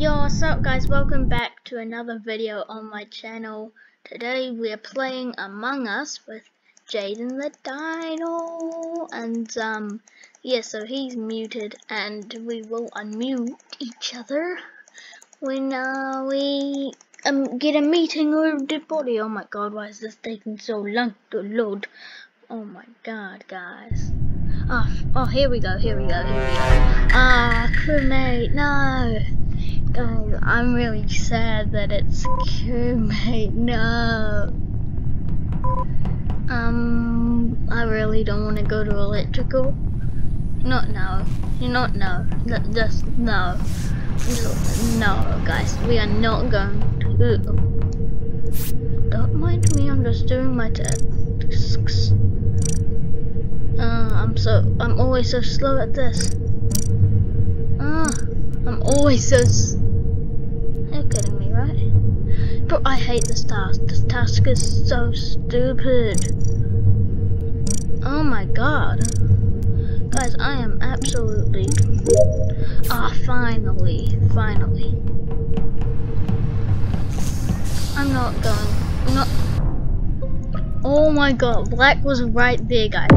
Yo, what's up guys? Welcome back to another video on my channel. Today we're playing Among Us with Jaden the Dino. And um, yeah, so he's muted and we will unmute each other when uh, we um, get a meeting with the body. Oh my god, why is this taking so long to load? Oh my god, guys. Oh, oh, here we go, here we go, here we go. Ah, crewmate, no. Guys, I'm really sad that it's crewmate, no. Um, I really don't want to go to electrical. Not now. Not now. Just no. No, guys, we are not going to. Don't mind me, I'm just doing my tasks. Uh, I'm so, I'm always so slow at this. Ah, I'm always so. But I hate this task. This task is so stupid. Oh my god. Guys, I am absolutely. Ah, finally, finally. I'm not going. I'm not. Oh my god, Black was right there, guys.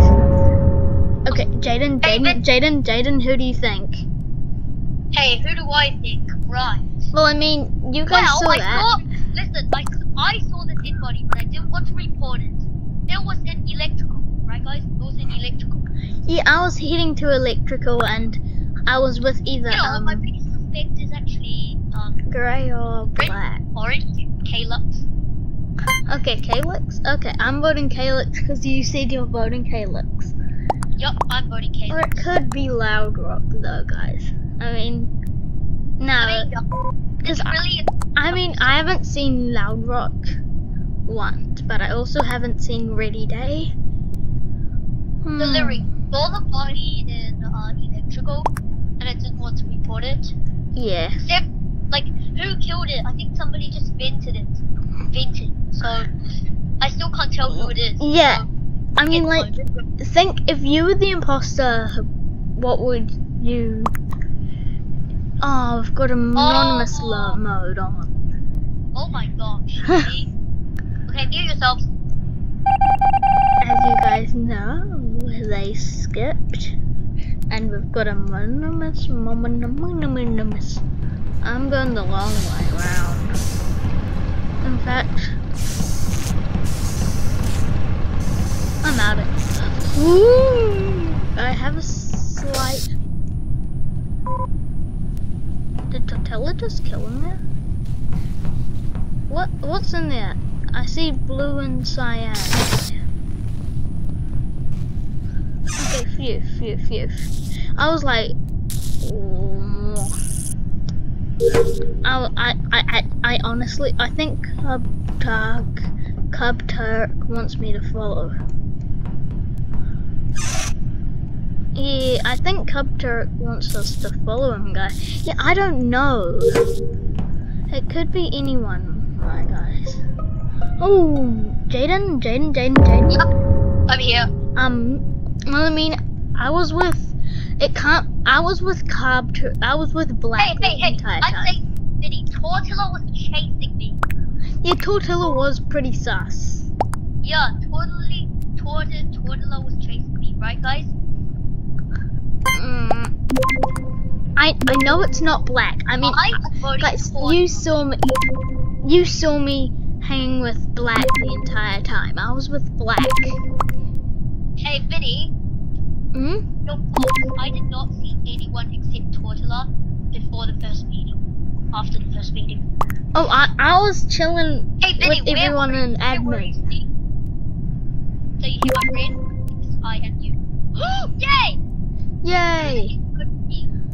Okay, Jaden, Jaden, Jaden, Jaden, who do you think? Hey, who do I think? Right. Well, I mean, you guys well, saw I that. Listen, I, I saw the dead body, but I didn't want to report it. It was in electrical, right, guys? It was in electrical. Yeah, I was heading to electrical, and I was with either. You know, um, my biggest suspect is actually um. Gray or red, black. Orange, Calux. Okay, Calyx. Okay, I'm voting Calyx because you said you're voting Calyx. Yup, I'm voting Caleb. Or it could be Loud Rock though, guys. I mean, no. Because I, really I, mean, I haven't seen Loud Rock once, but I also haven't seen Ready Day. Hmm. So Larry, saw the body in uh, electrical, and I didn't want to report it. Yeah. Except, like, who killed it? I think somebody just vented it. Vented. So, I still can't tell who it is. Yeah. So. I mean, like, think if you were the imposter, what would you? Oh, I've got anonymous oh. mode on. Oh my gosh. okay, mute yourselves. As you guys know, they skipped, and we've got a anonymous, anonymous. I'm going the long way around. In fact. I'm out of it. Ooh, I have a slight. Tortilla just kill him there? What? What's in there? I see blue and cyan. Okay, phew, phew, phew. I was like, I, I, I, I honestly, I think Cub Turk, Cub Turk wants me to follow. Yeah, I think Cub Turk wants us to follow him, guys. Yeah, I don't know. It could be anyone, right, guys. Oh, Jaden, Jaden, Jaden, Jaden. I'm here. Um, well, I mean, I was with. It can't. I was with Cub. I was with Black hey, hey, the entire hey, time. I'm saying, Vinny, Tortilla was chasing me. Yeah, Tortilla was pretty sus. Yeah, totally. Tortilla, Tortilla was chasing me, right, guys? Mm, I I know it's not black. I mean, guys, you saw me. You saw me hanging with black the entire time. I was with black. Hey, Vinny. Hmm. No, I did not see anyone except Tortilla before the first meeting. After the first meeting. Oh, I I was chilling hey, Vinny, with everyone in admin. So you hear my friend? It's I and you. Yay! Yay!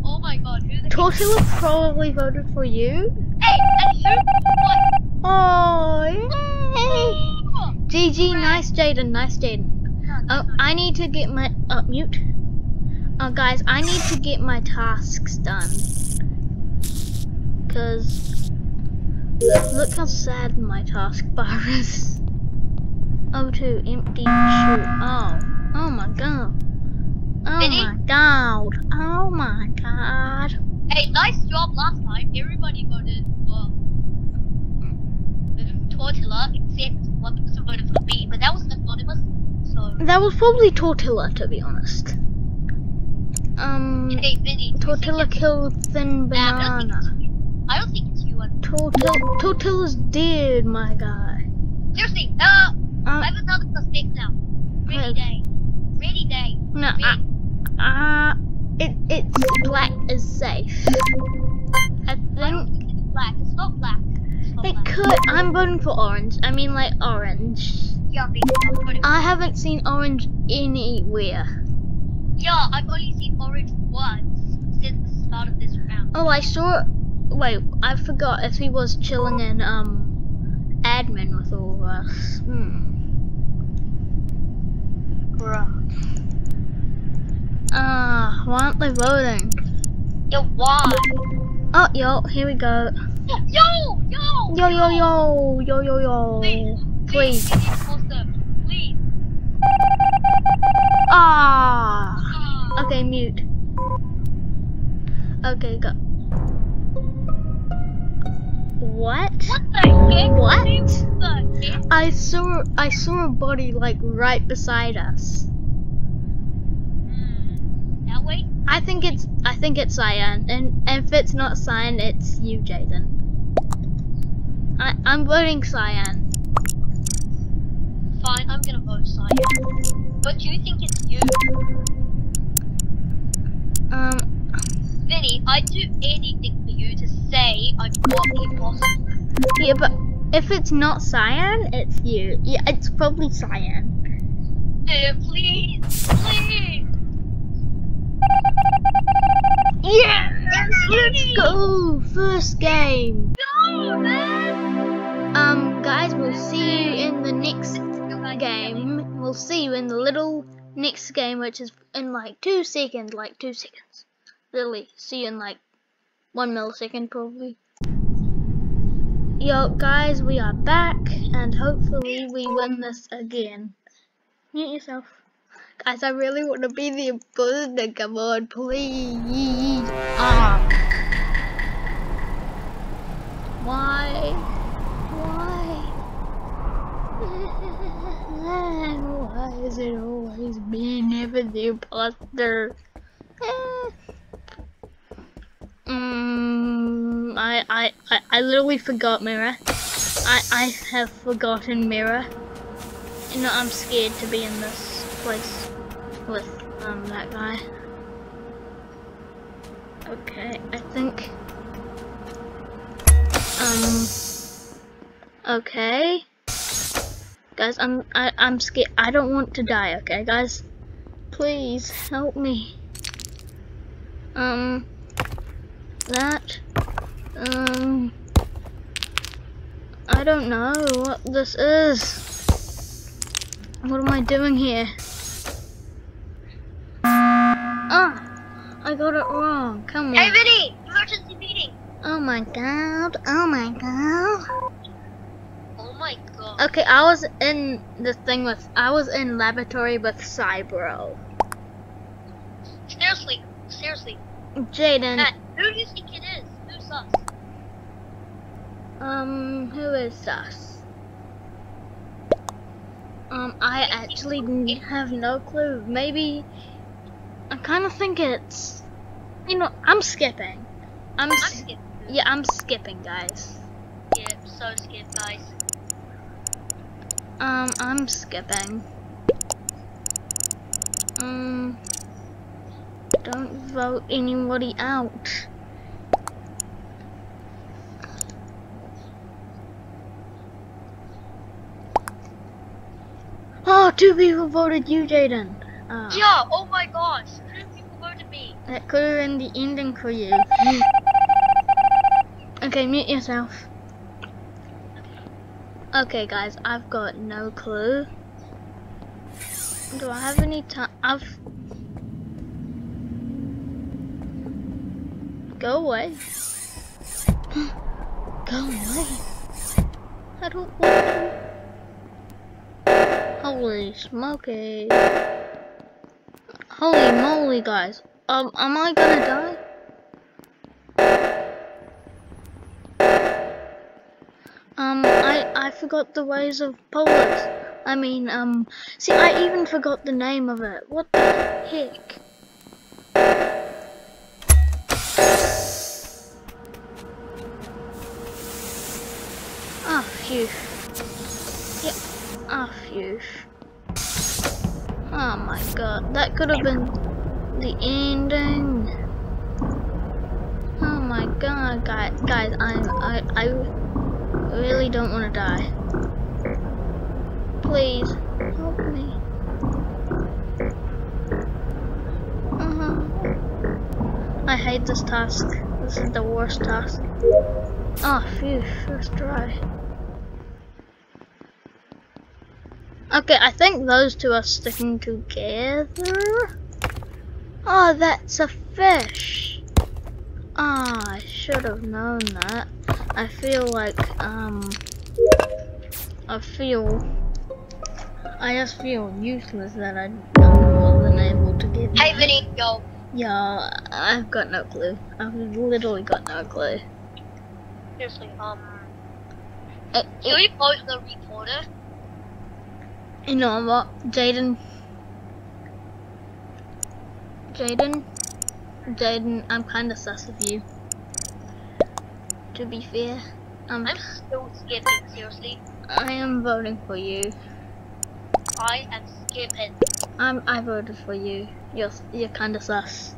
Oh my god, who the probably voted for you. Hey, and who? What? Oh, yay! GG, nice Jaden, nice Jaden. Oh, I need to get my, oh, mute. Oh, guys, I need to get my tasks done. Because, look how sad my taskbar is. Oh, to empty shoot. Oh, oh my god. Oh Vinny? my god. Oh my god. Hey, nice job last time. Everybody voted for Tortilla except one person voted for me, but that was anonymous. So, That was probably Tortilla, to be honest. Um, hey, Vinny. do you think Tortilla killed Thin Nah, I don't think Banana. it's you. I don't think it's you. Tortilla, Tortilla's dead, my guy. Seriously, uh, I Uh, have another suspect now. Ready Who? day. Ready day. no, Ready. uh, uh, it, it's black is safe. I think black. It's not black. It's not it black. could. I'm voting for orange. I mean, like orange. Yeah, I haven't seen orange anywhere. Yeah, I've only seen orange once since the start of this round. Oh, I saw. Wait, I forgot if he was chilling in um admin with all of us. Hmm. Bruh. Why aren't voting? Yo, why? Oh, yo, here we go. Yo, yo, yo, Yo, yo, yo, yo, yo. Please, Please. please. Ah. Ah. Okay, mute. Okay, go. What? What the heck? What? What the heck? I saw I saw a body like right beside us. Hmm. That way? I think it's I think it's Cyan, and, and if it's not Cyan, it's you, Jaden. I I'm voting Cyan. Fine, I'm gonna vote cyan. But do you think it's you? Um, Vinny, I'd do anything for you to say I'm not the imposter. yeah, but if it's not Cyan, it's you. Yeah, it's probably Cyan. Please, please. Yes, let's go first game. No, man. Um, guys, we'll see you in the next game. We'll see you in the little next game, which is in like two seconds, like two seconds. Literally, see you in like one millisecond probably. Yo, guys, we are back, and hopefully we win this again. Mute yourself. Guys, I really want to be the imposter. Come on, please. Ah. Why? Why? Why is it always me, never the imposter? Mm, I, I, I, I literally forgot Mirror. I, I have forgotten Mirror. You know, I'm scared to be in this place with um that guy. Okay, I think. Um. Okay. Guys, I'm I, I'm scared. I don't want to die. Okay, guys, please help me. Um. That. Um. I don't know what this is. What am I doing here? Ah! I got it wrong. Come Hey, on. Vinny, emergency meeting. Oh my god. Oh my god. Oh my god. Okay, I was in the thing with. I was in laboratory with Cybro. Seriously, seriously. Jaden. Matt, who do you think it is? Who's us? Um, who is us? Um, I actually have no clue. Maybe. I kind of think it's. You know, I'm skipping. I'm. I'm s- scared. yeah, I'm skipping, guys. Yeah, so scared, guys. Um, I'm skipping. Um, don't vote anybody out. Oh, two people voted you, Jaden. Uh, Yeah, oh my gosh. Two people voted me. That could have been the ending for you. okay, mute yourself. Okay, guys, I've got no clue. Do I have any time? I've. Go away. Go away. I don't want to. Holy smoky. Eh? Holy moly, guys. Um, am I gonna die? Um, I, I forgot the ways of Poland. I mean, um, see, I even forgot the name of it. What the heck? Ah, oh, phew. Yep. Ah, oh, phew. Oh my god, that could have been the ending. Oh my god, guys, guys, I'm, I, I really don't want to die. Please, help me. Uh-huh. I hate this task. This is the worst task. Oh, phew, first try. Okay, I think those two are sticking together. Oh, that's a fish. Ah, oh, I should have known that. I feel like, um, I feel, I just feel useless that I wasn't able to get. Hey, Vinny, yo. Yeah, I've got no clue. I've literally got no clue. Seriously, um, Uh, can we post the reporter? You know what, Jaden? Jaden? Jaden, I'm kinda sus of you. To be fair, um, I'm still skipping, seriously. I am voting for you. I am skipping. I'm, I voted for you. You're, you're kinda sus.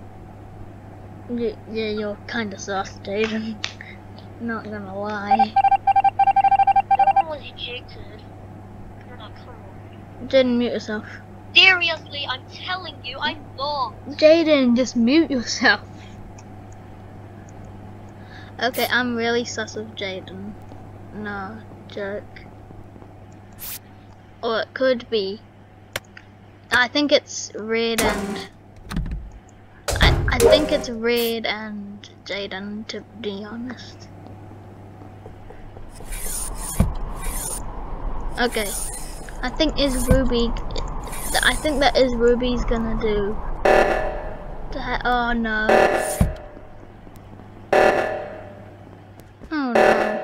You, yeah, you're kinda sus, Jaden. Not gonna lie. No one was ejected. Jaden, mute yourself. Seriously, I'm telling you, I'm not. Jaden, just mute yourself. Okay, I'm really sus of Jaden. No, joke. Or it could be. I think it's Red and. I, I think it's Red and Jaden, to be honest. Okay. I think is Ruby. I think that is Ruby's gonna do. Oh no. Oh no.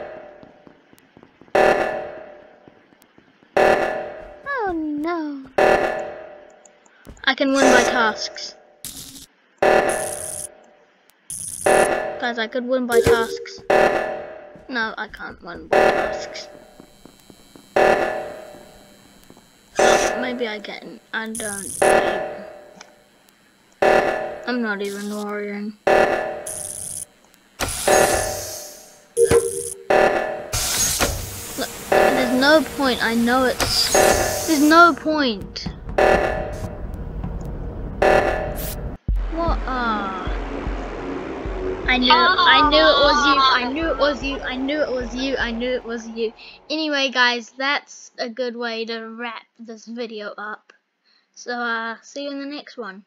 Oh no. I can win by tasks. Guys, I could win by tasks. No, I can't win by tasks. Maybe I can. I don't. I'm not even worrying. Look, there's no point. I know it's. There's no point. I knew. I knew it was you. I knew it was you. I knew it was you. I knew it was you. Anyway, guys, that's a good way to wrap this video up. So, uh, see you in the next one.